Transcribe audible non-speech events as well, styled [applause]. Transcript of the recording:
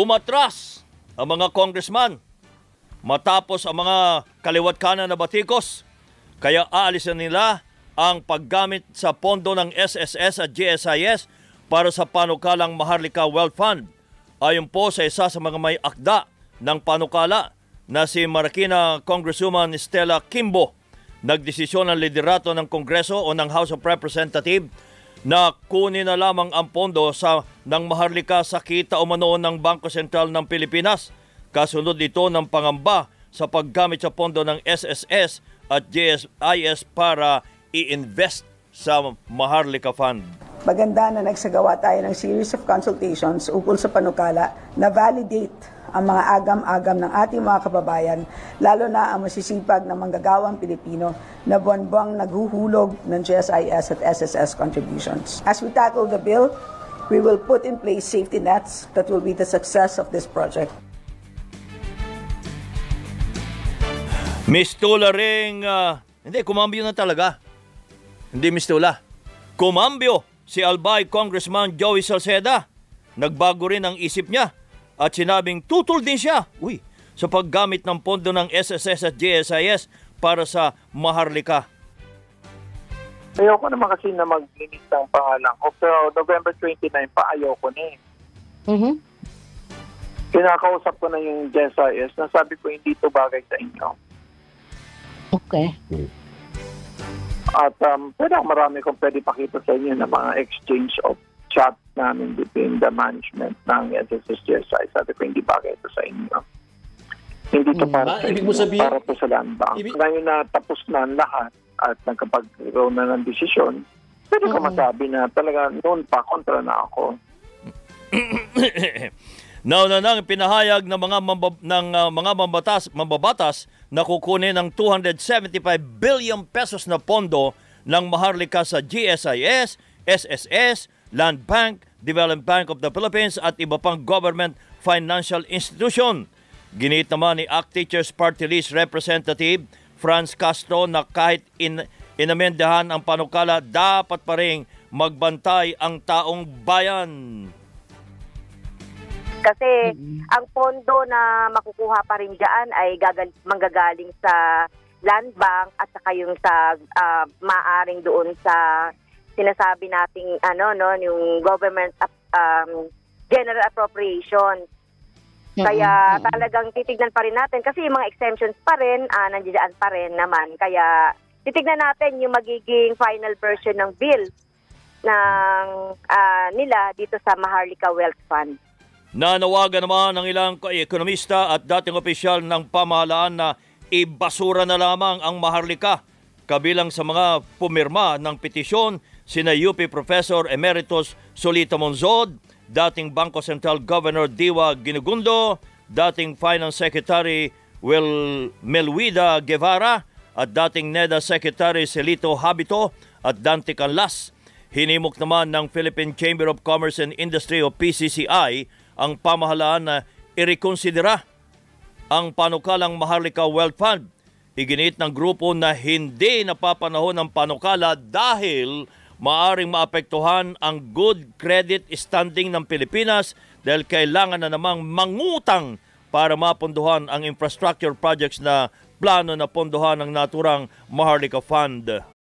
Umatras ang mga congressman matapos ang mga kaliwat kanan na batikos. Kaya aalisin nila ang paggamit sa pondo ng SSS at GSIS para sa panukalang Maharlika Wealth Fund. Ayon po sa isa sa mga may akda ng panukala na si Marikina Congresswoman Stella Kimbo, nagdesisyon ng liderato ng Kongreso o ng House of Representatives na kunin na lamang ang pondo sa ng Maharlika sa kita umano ng Bangko Sentral ng Pilipinas. Kasunod ito ng pangamba sa paggamit sa pondo ng SSS at GSIS para i-invest sa Maharlika Fund. Maganda na nagsagawa tayo ng series of consultations ukol sa panukala na validate ang mga agam-agam ng ating mga kababayan, lalo na ang masisipag na manggagawang Pilipino na buwan-buwang naghuhulog ng GSIS at SSS contributions. As we tackle the bill, we will put in place safety nets that will be the success of this project. Miss ring, ah, hindi, kumambyo na talaga. Hindi Miss Tula. Kumambyo si Albay Congressman Joey Salceda. Nagbago rin ang isip niya at sinabing tutol din siya uy, sa paggamit ng pondo ng SSS at GSIS para sa Maharlika. Ayoko naman kasi na mag-init ng pangalan ko. Pero November 29 pa, ayoko na eh. Mhm. Kinakausap ko na yung GSIS na sabi ko hindi ito bagay sa inyo. Okay. At um, pero marami kong pwede pakita sa inyo ng mga exchange of chat namin between the management ng SSS GSI. Sabi ko hindi bagay ito sa inyo. Hindi ito Hmm. para Ah, sa ibig inyo, sabihin- para po sa land bank. Ibig- Ngayon na tapos na lahat at nagkapag-row na ng desisyon, pwede ko Mm. masabi na talaga noon pa kontra na ako. [coughs] Nauna nang pinahayag ng mga mambab- ng ah, mga mambatas, mambabatas na kukunin ng 275 billion pesos na pondo ng Maharlika sa GSIS, SSS, Land Bank, Development Bank of the Philippines at iba pang government financial institution. Ginit naman ni ACT Teachers Party List Representative Franz Castro na kahit in, inamendahan ang panukala, dapat pa rin magbantay ang taong bayan. Kasi ang pondo na makukuha pa rin dyan ay gagal- manggagaling sa land bank at saka yung sa ah, maaring doon sa sinasabi nating ano no yung government ap- um, general appropriation. Kaya talagang titignan pa rin natin kasi yung mga exemptions pa rin ah, nandiyan pa rin naman. Kaya titignan natin yung magiging final version ng bill ng ah, nila dito sa Maharlika Wealth Fund. Nanawagan naman ng ilang ekonomista at dating opisyal ng pamahalaan na ibasura na lamang ang Maharlika. Kabilang sa mga pumirma ng petisyon, sina UP Professor Emeritus Solita Monzod, dating Bangko Sentral Governor Diwa Ginugundo, dating Finance Secretary Will Melwida Guevara, at dating NEDA Secretary Celito Habito at Dante Canlas. Hinimok naman ng Philippine Chamber of Commerce and Industry o PCCI ang pamahalaan na irekonsidera ang panukalang Maharlika Wealth Fund. Iginit ng grupo na hindi napapanahon ng panukala dahil maaring maapektuhan ang good credit standing ng Pilipinas dahil kailangan na namang mangutang para mapunduhan ang infrastructure projects na plano na pondohan ng naturang Maharlika Fund.